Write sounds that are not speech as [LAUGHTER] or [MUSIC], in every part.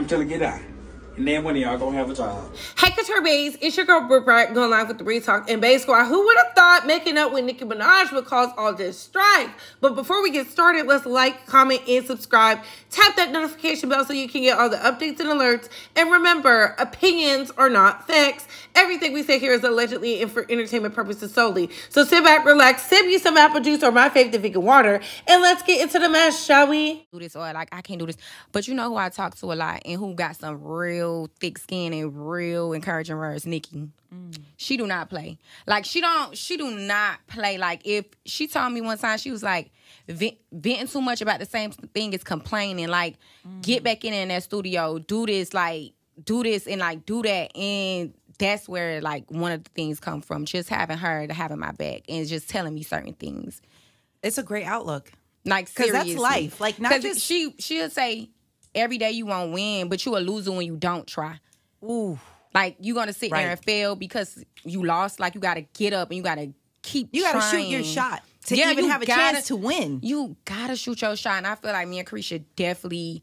I'm telling you, out. And then one of y'all gonna have a job. Hey, Couture Baes, it's your girl Britt Bright going live with the BreeTalk and Bae Squad. Who would have thought making up with Nicki Minaj would cause all this strife? But before we get started, let's like, comment, and subscribe. Tap that notification bell so you can get all the updates and alerts. And remember, opinions are not facts. Everything we say here is allegedly and for entertainment purposes solely. So sit back, relax, sip you some apple juice or my favorite vegan water, and let's get into the mess, shall we? Do this or like I can't do this. But you know who I talk to a lot and who got some real thick skin and real encouraging words, Nicki. Mm. She do not play. Like she don't. She do not play. Like if she told me one time, she was like venting too much about the same thing as complaining. Like mm. get back in in that studio, do this, like do this and like do that and that's where like one of the things come from just having her to having my back and just telling me certain things it's a great outlook like because that's life like not just she she'll say every day you won't win but you a loser when you don't try ooh like you gonna sit right. there and fail because you lost like you gotta get up and you gotta keep you gotta trying. shoot your shot to yeah, even have a gotta, chance to win you gotta shoot your shot and i feel like me and Caresha definitely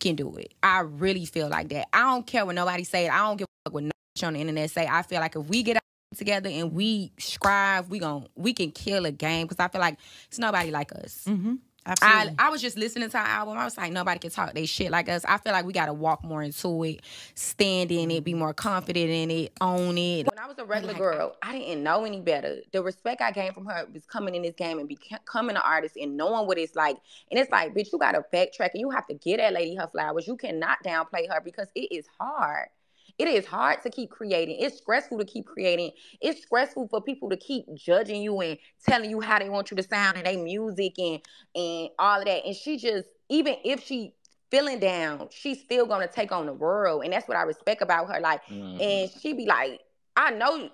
can do it i really feel like that i don't care what nobody say i don't give a fuck what on the internet say I feel like if we get together and we strive, we gon' we can kill a game because I feel like it's nobody like us. Mm-hmm. Absolutely. I, I was just listening to our album. I was like, nobody can talk they shit like us. I feel like we got to walk more into it, stand in it, be more confident in it, own it. When I was a regular girl, I didn't know any better. The respect I gained from her was coming in this game and becoming an artist and knowing what it's like. And it's like, bitch, you got to backtrack and you have to get that lady her flowers. You cannot downplay her because it is hard. It is hard to keep creating. It's stressful to keep creating. It's stressful for people to keep judging you and telling you how they want you to sound and their music and and all of that. And she just, even if she feeling down, she's still gonna take on the world. And that's what I respect about her. Like, mm. and she be like, I know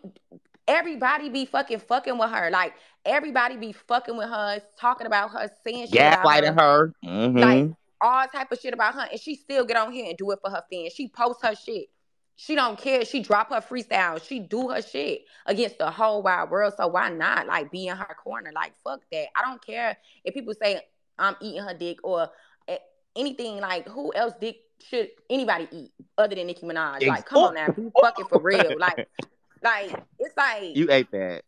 everybody be fucking fucking with her. Like everybody be fucking with her, talking about her, saying shit. Gaslighting her. her. Mm-hmm. Like all type of shit about her. And she still get on here and do it for her fans. She posts her shit. She don't care. She drop her freestyle. She do her shit against the whole wide world. So why not like be in her corner? Like fuck that. I don't care if people say I'm eating her dick or eh, anything. Like who else dick should anybody eat other than Nicki Minaj? Like come on now, be fucking for real. Like, like it's like you ate that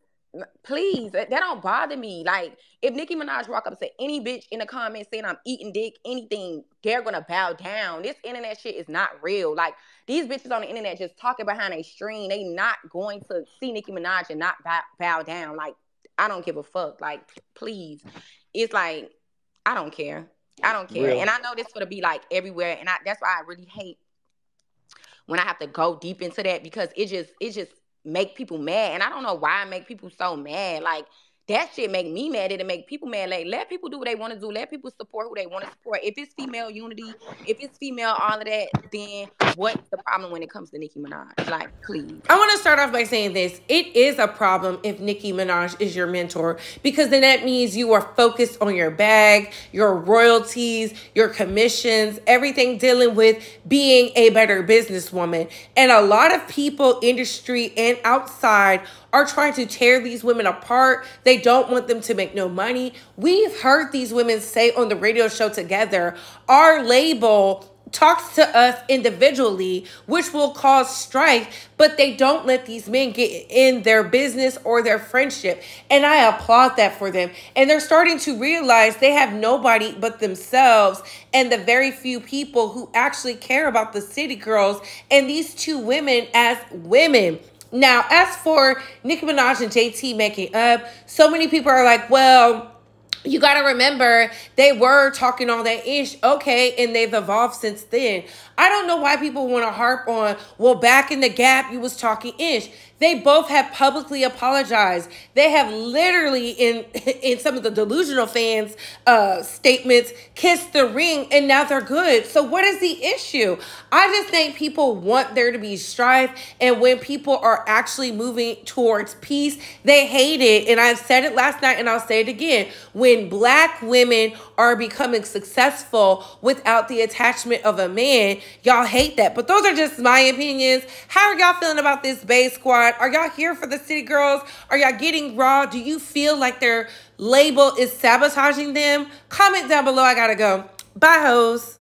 please that, don't bother me. Like if nicki minaj walk up and say any bitch in the comments saying i'm eating dick anything they're gonna bow down. This internet shit is not real. Like these bitches on the internet just talking behind a screen. They not going to see nicki minaj and not bow, bow down. Like i don't give a fuck. Like please. It's like i don't care. I don't care. And i know this gonna be like everywhere. And I, that's why i really hate when i have to go deep into that because it just it just make people mad. And I don't know why I make people so mad. Like that shit make me mad. It'll make people mad. Like let people do what they want to do. Let people support who they want to support. If it's female unity, if it's female all of that, then what's the problem when it comes to Nicki Minaj? Like, please. I want to start off by saying this. It is a problem if Nicki Minaj is your mentor because then that means you are focused on your bag, your royalties, your commissions, everything dealing with being a better businesswoman. And a lot of people, industry and outside, are trying to tear these women apart. They don't want them to make no money. We've heard these women say on the radio show together, our label talks to us individually, which will cause strife, but they don't let these men get in their business or their friendship. And I applaud that for them. And they're starting to realize they have nobody but themselves and the very few people who actually care about the city girls and these two women as women. Now, as for Nicki Minaj and JT making up, so many people are like, well, you got to remember they were talking all that ish okay and they've evolved since then i don't know why people want to harp on well back in the gap you was talking ish they both have publicly apologized. They have literally, in [LAUGHS] in some of the delusional fans' uh, statements, kissed the ring, and now they're good. So what is the issue? I just think people want there to be strife, and when people are actually moving towards peace, they hate it. And I said it last night, and I'll say it again. When black women are becoming successful without the attachment of a man, y'all hate that. But those are just my opinions. How are y'all feeling about this Bae Squad? Are y'all here for the City Girls? Are y'all getting raw? Do you feel like their label is sabotaging them? Comment down below. I gotta go. Bye, hoes.